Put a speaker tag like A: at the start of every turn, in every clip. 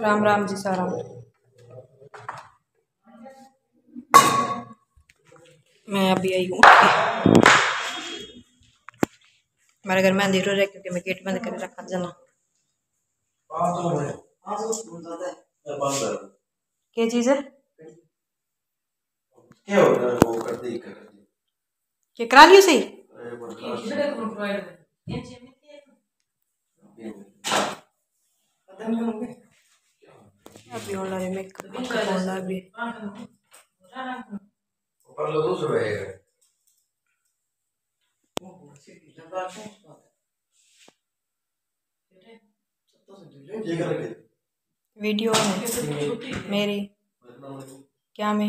A: राम राम जी, सारा। मैं अभी आई हूँ। हमारे घर में अंधेरा रहा क्योंकि मैं गेट बंद कर रखा जना। क्या चीज़ है?
B: क्या हो है कर
A: लियो सही
B: अरे बड़ा
A: अभी होना है मेकअप होना अभी
B: ऊपर लो दूसरा है के
A: वीडियो है मेरी क्या मैं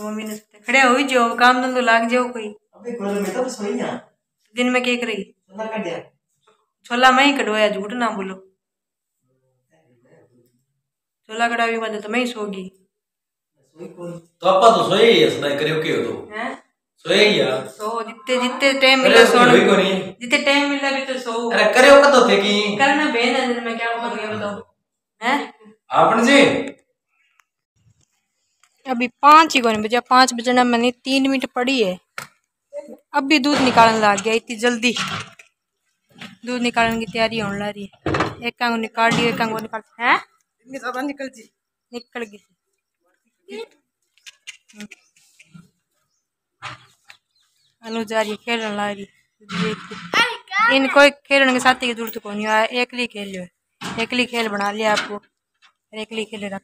A: तो मम्मी ने सोचा, खड़े हो ही जाओ काम धंधो लाग जाओ कोई। दिन में क्या करेगी छोला मैं ही कटवाया झूठ ना बोलो। छोला कटावी बाद तो मैं ही सोगी।
B: तो अपा तो सोए ही है सदा करियो के हो तो?
A: हैं?
B: सोए ही है
A: सो जितने जितने टाइम मिला सोने।
B: को नहीं
A: जितने टाइम मिला भी तो सो।
B: अरे करियो कदो थे की
A: करना बहन है दिन में क्या करूँ ये बताओ। हैं?
B: आपन जी?
A: अभी पाँच ही को नहीं बजा पाँच बजना मैंने तीन मिनट पड़ी है। अब भी दूध निकालने लग गया इतनी जल्दी। दूध निकालने की तैयारी होने लग रही है। एक कांगो निकाल ली एक कांगो निकाल है? निकल जी। निकल गई। हम्म। अनु जा रही है खेलने लग रही है। इन कोई खेलने के साथी की ज़रूरत को नहीं है एकली खेल लियो एकली खेल बना लिया आपको एकली खेले रख।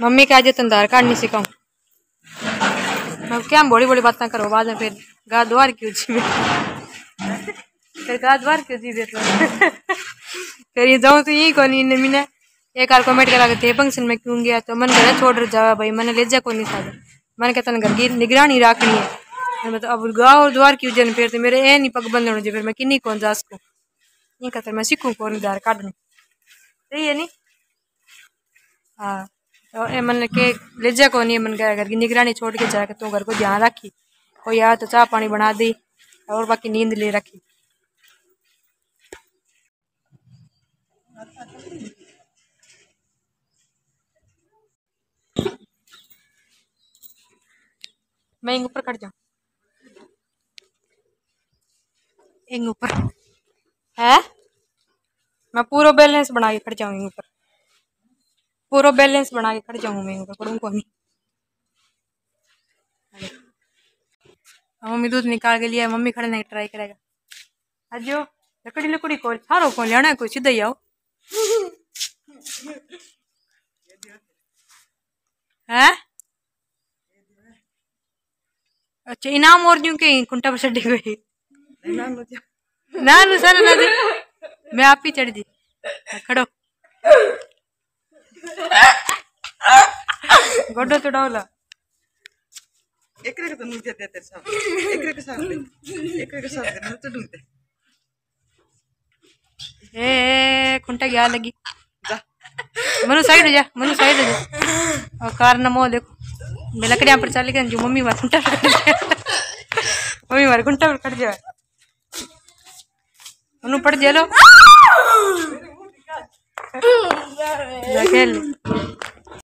A: मम्मी के आज तंदार काटनी सिखाऊं। मैं क्या बड़ी बड़ी बातें करो, बाद में फिर गा द्वार क्यों जी फिर गा द्वार क्यों जी देख फिर ये जाऊँ तो यही कौन इन मैंने एक आर कमेंट करा के फ़ंक्शन में क्यों गया? तो मन घर छोड़ जावा भाई, मैंने ले जा को नहीं था मन कहता घर की निगरानी रखनी है। मैं तो अब गाँव द्वार क्यों जन फिर तो मेरे ए नहीं पग बंद होने फिर मैं किन्नी कौन जा उसको नहीं कहता मैं सीखूँ कौन दार काटनी सही है नहीं हाँ तो मन के ले जा को नहीं मन गया घर की निगरानी छोड़ के जाकर तो घर को ध्यान रखी। कोई आया तो चाय पानी बना दी और बाकी नींद ले रखी। मैं ऊपर खड़ जाऊँ। इंग ऊपर। है? मैं पूरा बैलेंस बना के खड़ जाऊँगी ऊपर। पूरा बैलेंस बना के खड़ जाऊँगी मैं ऊपर पढ़ूँ को नहीं मम्मी दूध निकाल के लिया, मम्मी खड़े नहीं ट्राई करेगा। अजो लकड़ी लकड़ी को सारो को लेना कोई, सीधा ही आओ। है? अच्छा इनाम और यूँ के कुंटा पर चढ़ी गई ना ना सर ना मैं आप ही चढ़ दी खड़ो. गोडो तो डावला.
C: एकरे तो नीचे देते सब एकरे के साथ एकरे के साथ देना तो ढूंढते.
A: ए, कुंटा क्या लगी.
C: जा.
A: मनु साइड हो जा मनु साइड हो जा. और कार नमो देखो. मैं लकड़ियाँ पर चल गया जो मम्मी मार कुंटा गया मम्मी मार कुंटा पर खड़ जा मनु पड़ जा खेल ले।